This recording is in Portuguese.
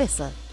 cabeça.